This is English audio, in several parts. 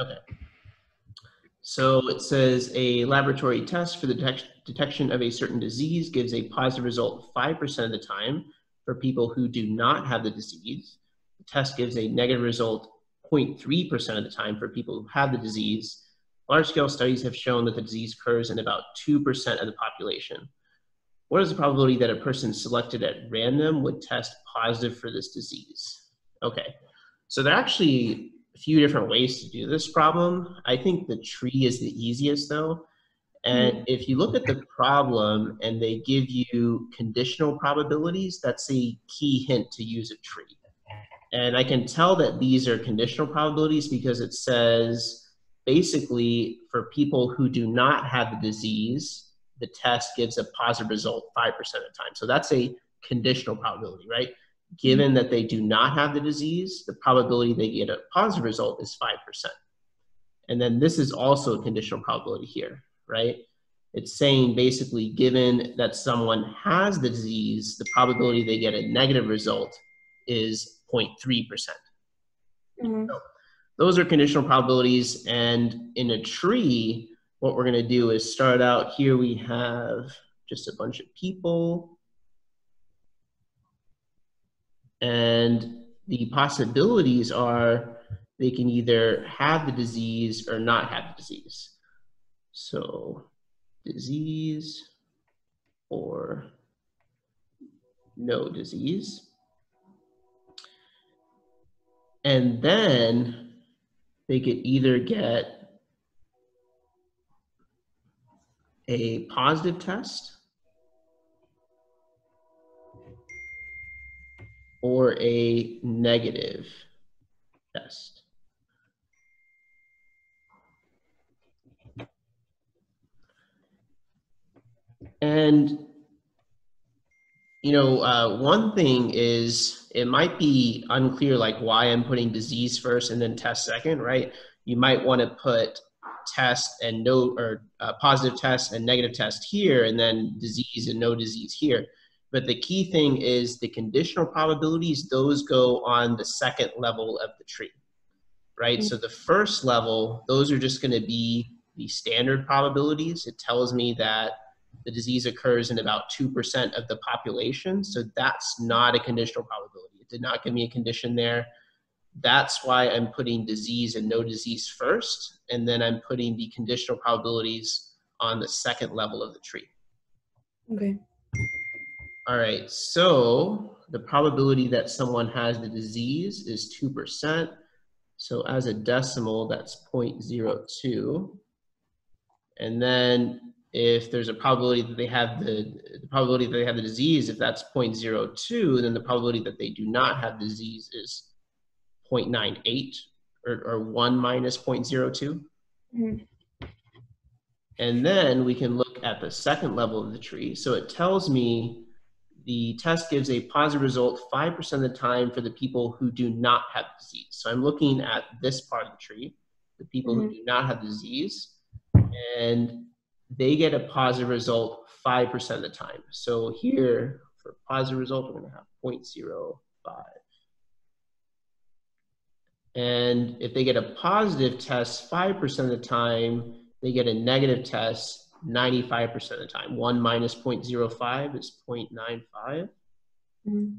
Okay. So it says a laboratory test for the detect detection of a certain disease gives a positive result 5% of the time for people who do not have the disease. The test gives a negative result 0.3% of the time for people who have the disease. Large scale studies have shown that the disease occurs in about 2% of the population. What is the probability that a person selected at random would test positive for this disease? Okay, so they're actually few different ways to do this problem. I think the tree is the easiest though. And hmm. if you look at the problem and they give you conditional probabilities, that's a key hint to use a tree. And I can tell that these are conditional probabilities because it says basically for people who do not have the disease, the test gives a positive result 5% of the time. So that's a conditional probability, right? Given that they do not have the disease, the probability they get a positive result is 5%. And then this is also a conditional probability here, right? It's saying basically, given that someone has the disease, the probability they get a negative result is 0.3%. percent mm-hmm. so those are conditional probabilities. And in a tree, what we're going to do is start out here. We have just a bunch of people. And the possibilities are they can either have the disease or not have the disease. So disease or no disease. And then they could either get a positive test or a negative test. And you know, uh, one thing is it might be unclear like why I'm putting disease first and then test second, right? You might want to put test and no or uh, positive test and negative test here, and then disease and no disease here. But the key thing is the conditional probabilities; those go on the second level of the tree, right? Mm-hmm. So the first level, those are just going to be the standard probabilities. It tells me that the disease occurs in about 2% of the population. So that's not a conditional probability. It did not give me a condition there. That's why I'm putting disease and no disease first, and then I'm putting the conditional probabilities on the second level of the tree. Okay. All right, so the probability that someone has the disease is 2%. So as a decimal, that's 0.02. And then if there's a probability that they have the, the probability that they have the disease, if that's 0.02, then the probability that they do not have disease is 0.98 or, or 1 minus 0.02. Mm-hmm. And then we can look at the second level of the tree. So it tells me the test gives a positive result 5% of the time for the people who do not have the disease. So I'm looking at this part of the tree, the people mm-hmm. who do not have the disease. And they get a positive result 5% of the time. So here, for positive result, we're going to have 0.05. And if they get a positive test 5% of the time, they get a negative test 95% of the time. 1 minus 0.05 is 0.95. Mm-hmm.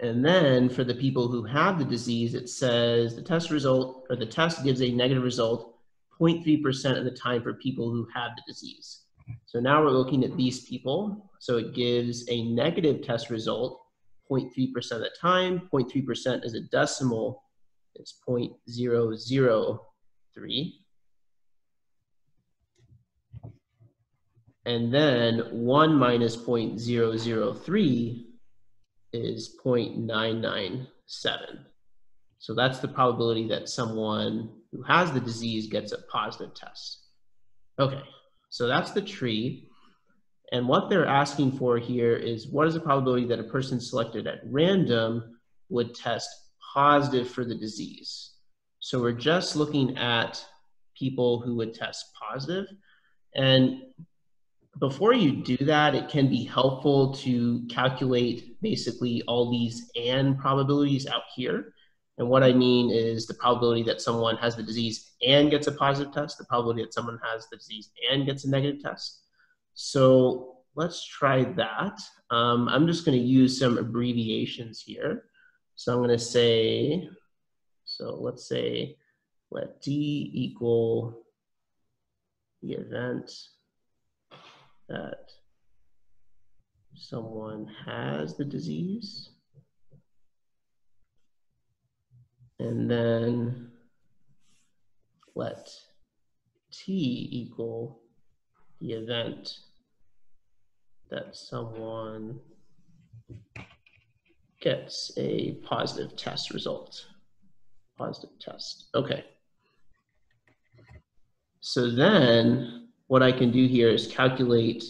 And then for the people who have the disease, it says the test result or the test gives a negative result 0.3% of the time for people who have the disease. So now we're looking at these people. So it gives a negative test result 0.3% of the time. 0.3% is a decimal, it's 0.003. And then 1 minus 0.003 is 0.997. So that's the probability that someone who has the disease gets a positive test. Okay, so that's the tree. And what they're asking for here is what is the probability that a person selected at random would test positive for the disease? So we're just looking at people who would test positive. And before you do that, it can be helpful to calculate basically all these and probabilities out here And what I mean is the probability that someone has the disease and gets a positive test, the probability that someone has the disease and gets a negative test. So let's try that. Um, I'm just going to use some abbreviations here. So I'm going to say, so let's say let D equal the event that someone has the disease. And then let T equal the event that someone gets a positive test result. Positive test. Okay. So then what I can do here is calculate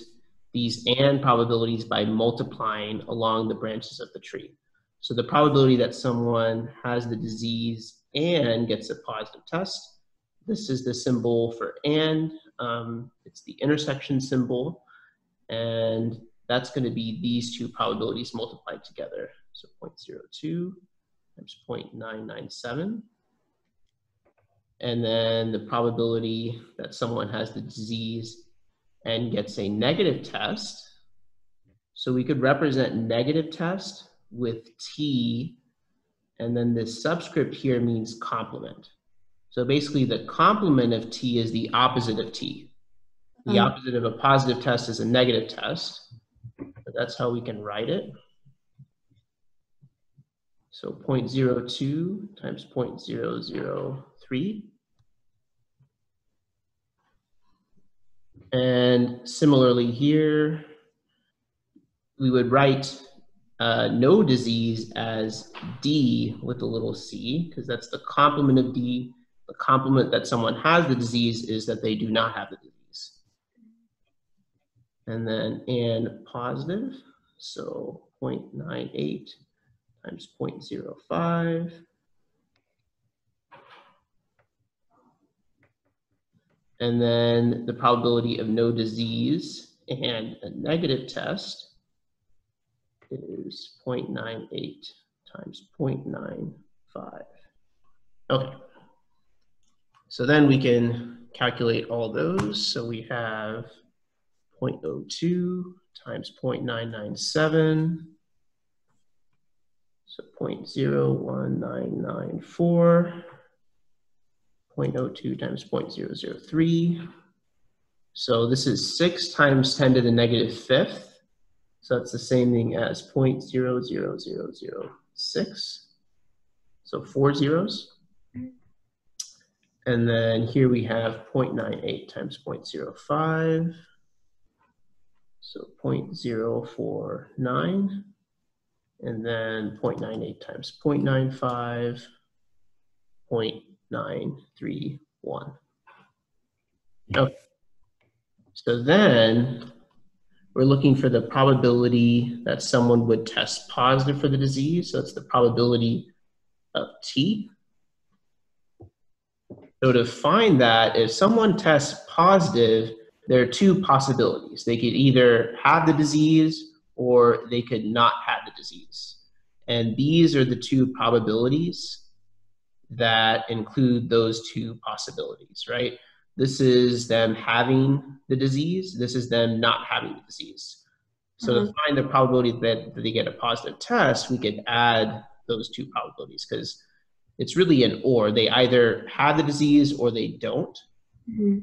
these and probabilities by multiplying along the branches of the tree. So the probability that someone has the disease and gets a positive test, this is the symbol for and, um, it's the intersection symbol, and that's gonna be these two probabilities multiplied together. So 0.02 times 0.997. And then the probability that someone has the disease and gets a negative test. So we could represent negative test with T, and then this subscript here means complement. So basically the complement of T is the opposite of T. The mm. opposite of a positive test is a negative test. But that's how we can write it. So 0.02 times 0.003 And similarly here, we would write uh, no disease as D with a little c, because that's the complement of D. The complement that someone has the disease is that they do not have the disease. And then and positive, so 0.98 times 0.05 and then the probability of no disease and a negative test is 0.98 times 0.95. Okay. So then we can calculate all those. So we have 0.02 times 0.997, so 0.01994 0.02 times 0.003. So this is 6 times 10 to the negative fifth. So that's the same thing as 0.00006. So four zeros. And then here we have 0.98 times 0.05. So 0.049. And then 0.98 times 0.95 nine, three, one. Okay. So then we're looking for the probability that someone would test positive for the disease. So it's the probability of T. So to find that, if someone tests positive, there are two possibilities. They could either have the disease or they could not have the disease. And these are the two probabilities that include those two possibilities, right? This is them having the disease. This is them not having the disease. So mm-hmm. to find the probability that, that they get a positive test, we could add those two probabilities because it's really an or. They either have the disease or they don't. Mm-hmm.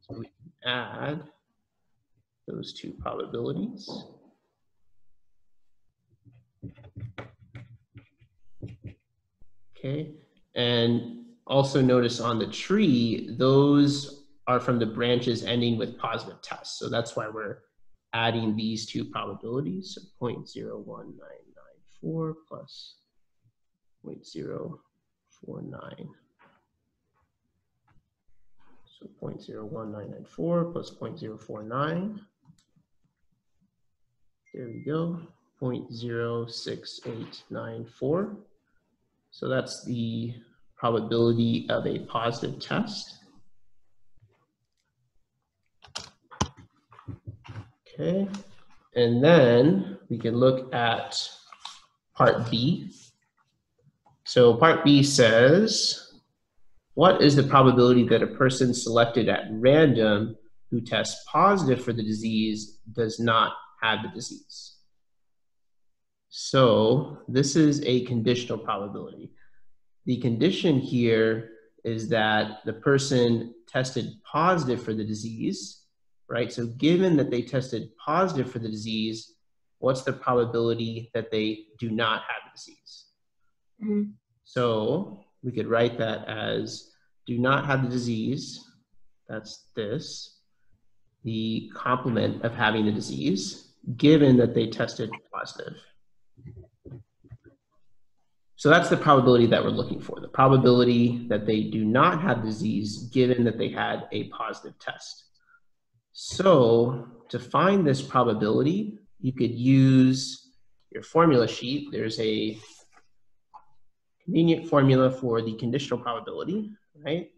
So we can add those two probabilities. Okay, and also notice on the tree, those are from the branches ending with positive tests. So that's why we're adding these two probabilities, so 0.01994 plus 0.049. So 0.01994 plus 0.049. There we go, 0.06894. So that's the probability of a positive test. Okay, and then we can look at part B. So part B says, what is the probability that a person selected at random who tests positive for the disease does not have the disease? So this is a conditional probability. The condition here is that the person tested positive for the disease, right? So given that they tested positive for the disease, what's the probability that they do not have the disease? Mm-hmm. So we could write that as do not have the disease, that's this, the complement of having the disease, given that they tested positive. So that's the probability that we're looking for, the probability that they do not have disease given that they had a positive test. So to find this probability, you could use your formula sheet. There's a convenient formula for the conditional probability, right?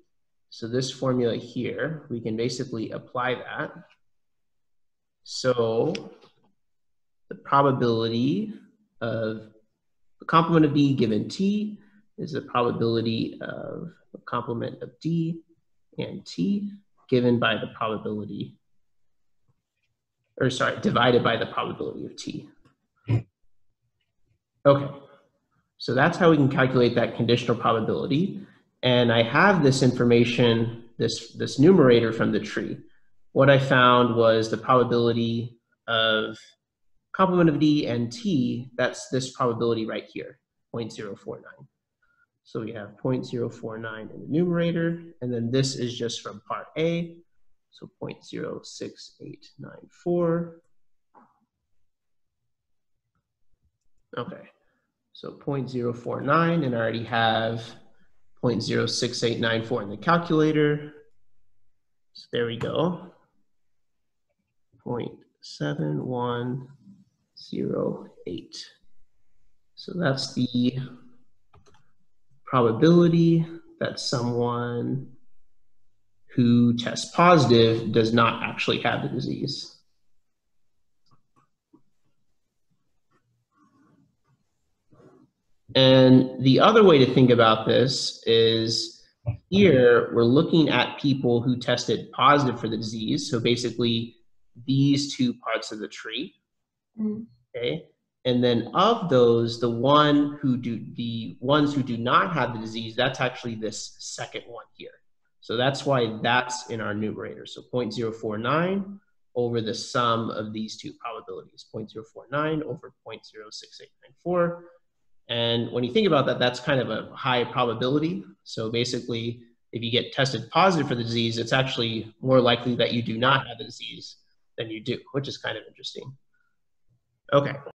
So this formula here, we can basically apply that. So the probability of the complement of D given T is the probability of the complement of D and T given by the probability, or sorry, divided by the probability of T. Okay, so that's how we can calculate that conditional probability. And I have this information, this, this numerator from the tree. What I found was the probability of complement of D and T, that's this probability right here, 0.049. So we have 0.049 in the numerator, and then this is just from part A, so 0.06894. Okay, so 0.049, and I already have 0.06894 in the calculator. So there we go. 0.71 zero, eight. So that's the probability that someone who tests positive does not actually have the disease. And the other way to think about this is here we're looking at people who tested positive for the disease. So basically these two parts of the tree. Mm. Okay. And then of those, the one who do the ones who do not have the disease, that's actually this second one here. So that's why that's in our numerator. So 0.049 over the sum of these two probabilities, 0.049 over 0.06894. And when you think about that, that's kind of a high probability. So basically, if you get tested positive for the disease, it's actually more likely that you do not have the disease than you do, which is kind of interesting. Okay.